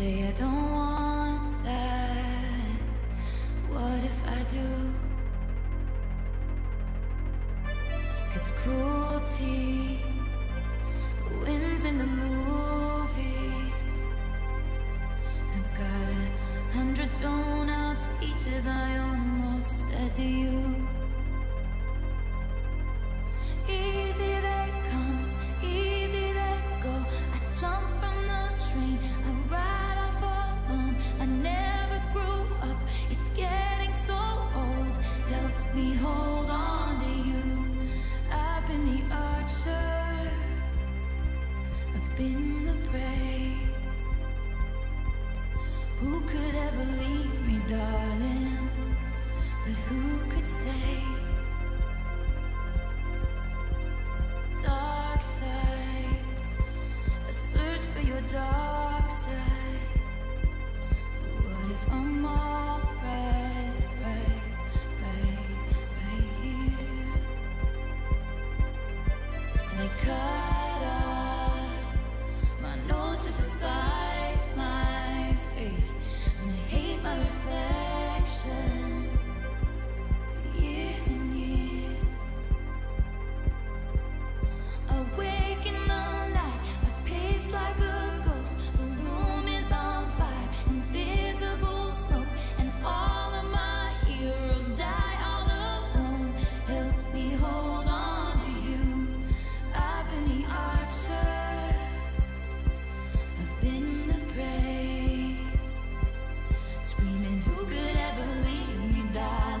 say I don't want that. What if I do? Cause cruelty wins in the movies. I've got a hundred thrown out speeches I almost said to you. Easy they come, easy they go. I jump from the train. been the prey. Who could ever leave me, darling? But who could stay? Dark side, a search for your dark side. But what if I'm alright, right, right, right here? And I cut. Screaming, who could ever leave me, darling?